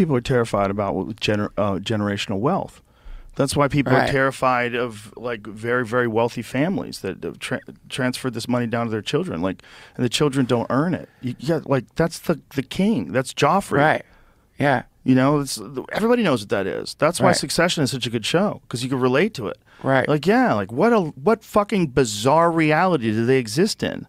people are terrified about gener- uh, generational wealth. That's why people Right. are terrified of like very very wealthy families that have tra- transferred this money down to their children. Like, and the children don't earn it. You, yeah, like that's the the king. That's Joffrey. Right. Yeah. You know, it's, everybody knows what that is. That's why Right. Succession is such a good show because you can relate to it. Right. Like, yeah, like what a what fucking bizarre reality do they exist in?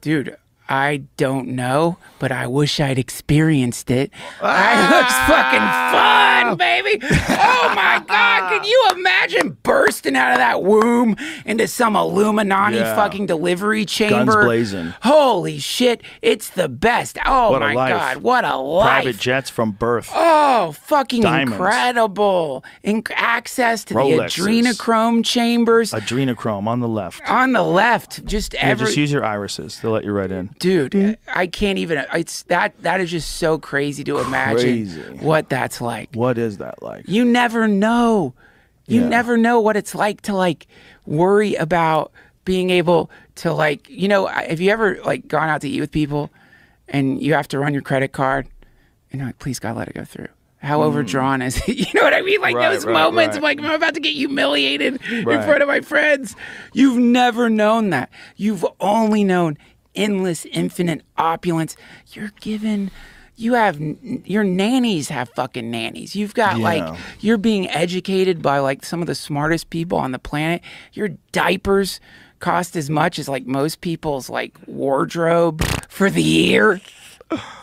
Dude, I don't know, but I wish I'd experienced it. It looks fucking fun, baby. Oh my God. Can you imagine bursting out of that womb into some Illuminati Yeah. fucking delivery chamber? Guns blazing. Holy shit. It's the best. Oh What a my life. God. What a life. Private jets from birth. Oh, fucking Diamonds. incredible. In- access to Rolexes. the adrenochrome chambers. Adrenochrome on the left. on the left, just Yeah, every just use your irises. They'll let you right in. dude i can't even it's that that is just so crazy to imagine Crazy. what that's like What is that like? you never know you Yeah. never know what it's like to like worry about being able to like you know have you ever like gone out to eat with people and you have to run your credit card and you're like please god let it go through how overdrawn is it? You know what I mean? Like Mm. Right, those right, moments, right. like I'm about to get humiliated in front of my friends. You've never known that. You've only known endless, infinite opulence. You're given. You have your nannies have fucking nannies. You've got Yeah. like you're being educated by like some of the smartest people on the planet. Your diapers cost as much as like most people's like wardrobe for the year.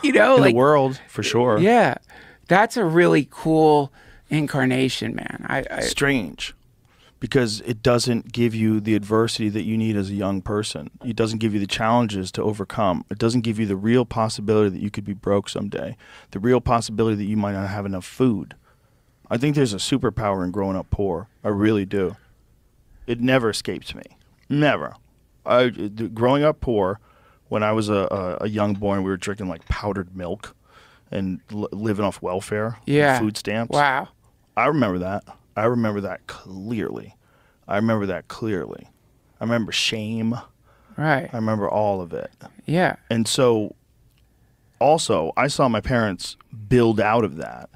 You know, In like the world, for sure. yeah, that's a really cool incarnation, man. I, I Strange. Because it doesn't give you the adversity that you need as a young person. It doesn't give you the challenges to overcome. It doesn't give you the real possibility that you could be broke someday. The real possibility that you might not have enough food. I think there's a superpower in growing up poor. I really do. It never escapes me. Never. I growing up poor, when I was a, a, young boy, and we were drinking like powdered milk, and l- living off welfare, and yeah, food stamps. Wow. I remember that. I remember that clearly. I remember that clearly. I remember shame. Right. I remember all of it. Yeah. And so, also, I saw my parents build out of that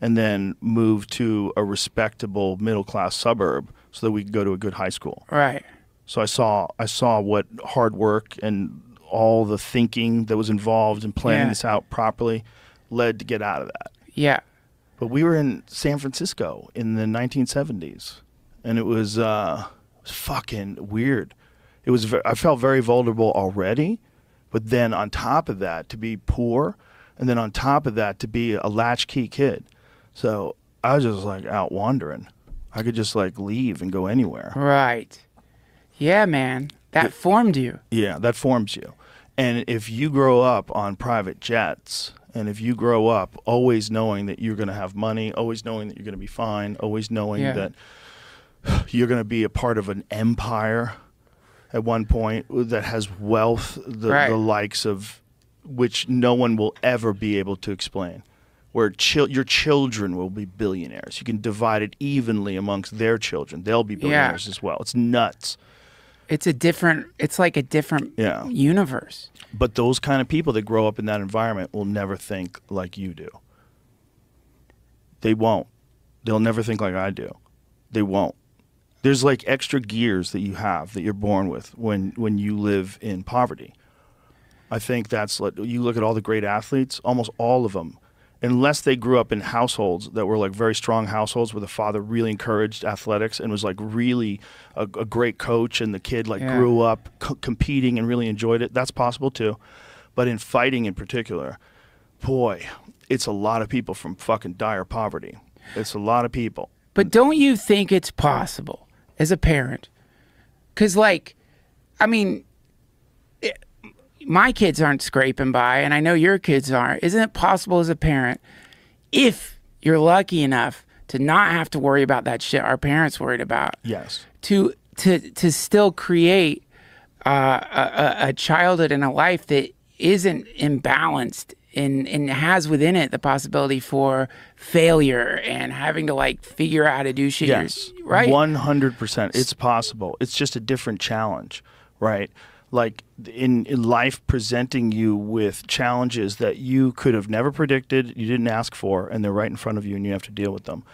and then move to a respectable middle class suburb so that we could go to a good high school. Right. So I saw I saw what hard work and all the thinking that was involved in planning Yeah. this out properly led to get out of that. Yeah. But we were in San Francisco in the 1970s, and it was, uh, it was fucking weird. It was. I felt very vulnerable already, but then on top of that, to be poor, and then on top of that, to be a latchkey kid. So I was just like out wandering. I could just like leave and go anywhere. Right. Yeah, man. That formed you. Yeah, that forms you. And if you grow up on private jets, and if you grow up always knowing that you're going to have money, always knowing that you're going to be fine, always knowing Yeah. that you're going to be a part of an empire at one point that has wealth, the, Right. the likes of which no one will ever be able to explain. Where chil- your children will be billionaires. You can divide it evenly amongst their children. They'll be billionaires as well. It's nuts. It's a different it's like a different Yeah. universe. But those kind of people that grow up in that environment will never think like you do. They won't. They'll never think like I do. They won't. There's like extra gears that you have that you're born with when when you live in poverty. I think that's like you look at all the great athletes, almost all of them, unless they grew up in households that were like very strong households where the father really encouraged athletics and was like really a, a great coach and the kid like Yeah. grew up co- competing and really enjoyed it. That's possible too. But in fighting in particular, boy, it's a lot of people from fucking dire poverty. It's a lot of people. But don't you think it's possible as a parent? Because, like, I mean, my kids aren't scraping by, and I know your kids aren't. Isn't it possible as a parent, if you're lucky enough to not have to worry about that shit our parents worried about, Yes. to to to still create uh, a, a- a childhood and a life that isn't imbalanced and and has within it the possibility for failure and having to like figure out how to do shit. Yes. right. One hundred percent. It's possible. It's just a different challenge, right? Like in, in life presenting you with challenges that you could have never predicted, you didn't ask for, and they're right in front of you and you have to deal with them.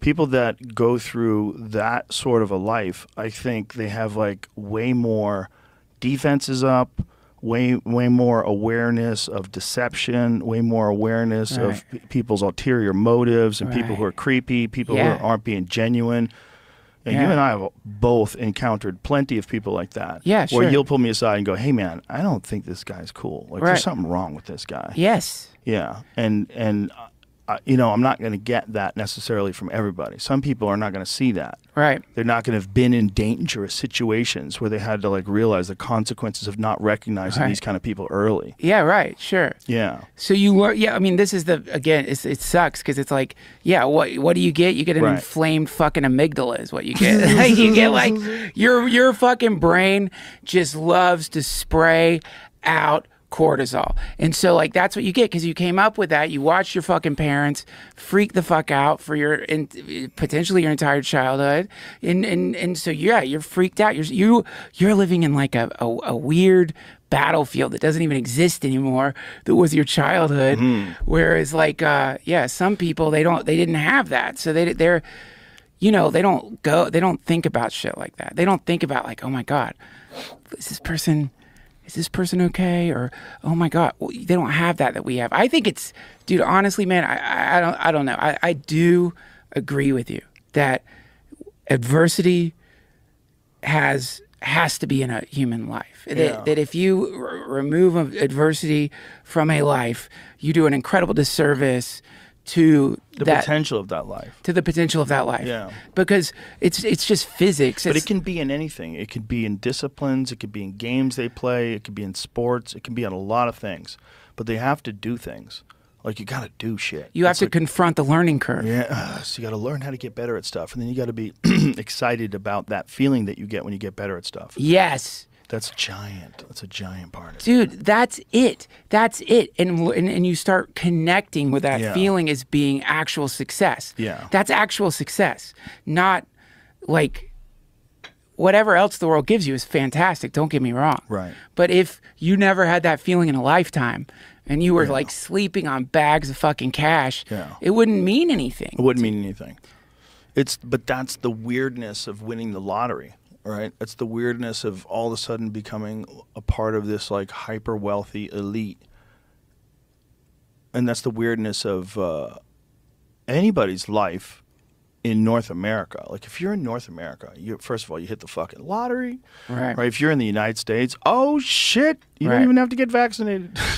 People that go through that sort of a life, I think they have like way more defenses up, way way more awareness of deception, way more awareness of Right. p- people's ulterior motives and people who are creepy, people Yeah. who aren't being genuine. And you and I have both encountered plenty of people like that. Yeah, sure. Where you'll pull me aside and go, "Hey, man, I don't think this guy's cool. Like, Right. there's something wrong with this guy." Yes. Yeah, and and uh, you know, I'm not going to get that necessarily from everybody. Some people are not going to see that. Right. They're not going to have been in dangerous situations where they had to like realize the consequences of not recognizing Right. these kind of people early. Yeah. Right. Sure. Yeah. So you learn, yeah. I mean, this is the again. It's, it sucks because it's like, yeah. What what do you get? You get an Right. inflamed fucking amygdala is what you get. You get like your your fucking brain just loves to spray out cortisol, and so like that's what you get because you came up with that. You watched your fucking parents freak the fuck out for your in, potentially your entire childhood, and and and so yeah, you're freaked out. You're you you're living in like a, a, a weird battlefield that doesn't even exist anymore that was your childhood. Whereas like uh yeah some people they don't they didn't have that. So they they're you know they don't go they don't think about shit like that. They don't think about like oh my god is this person is this person okay or oh my god well, they don't have that that we have i think it's dude honestly man i i, don't i don't know I, I do agree with you that adversity has has to be in a human life. Yeah. That, that if you r- remove adversity from a life, you do an incredible disservice to The that potential of that life. to the potential of that life. Yeah. Because it's it's just physics. But It's- it can be in anything. It could be in disciplines. It could be in games they play. It could be in sports. It can be on a lot of things. But they have to do things. Like you got to do shit. you have to like- confront the learning curve. Yeah, uh, so you got to learn how to get better at stuff, and then you got to be excited about that feeling that you get when you get better at stuff. Yes. That's giant. That's a giant part of it. dude that's it that's it and, and and you start connecting with that Yeah. feeling as being actual success Yeah. that's actual success not like whatever else the world gives you is fantastic don't get me wrong Right. but if you never had that feeling in a lifetime and you were like sleeping on bags of fucking cash Yeah. it wouldn't mean anything It wouldn't mean anything. It's but that's the weirdness of winning the lottery, right? It's the weirdness of all of a sudden becoming a part of this like hyper wealthy elite, and that's the weirdness of uh, anybody's life in North America. Like if you're in North America, you first of all you hit the fucking lottery, Right. Right. If you're in the United States, oh shit, you Right. don't even have to get vaccinated.